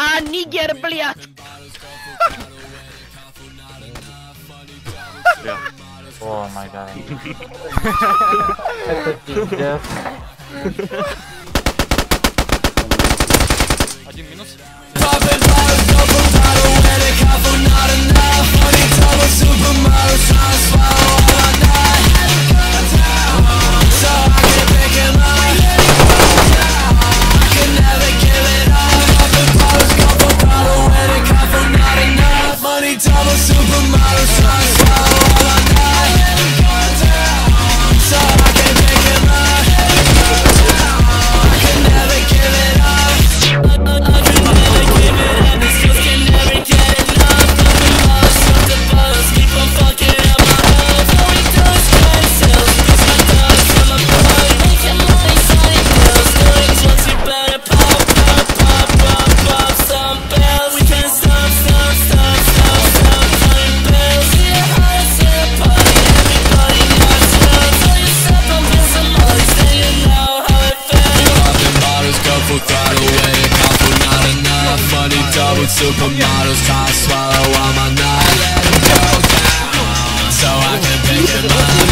А, нигер, блядь! Бля. О май гад. Это пиздец. time a supermodel. Silhouetted couple, not enough Funny double supermodels Try to swallow all my night Let go down So I can pick him up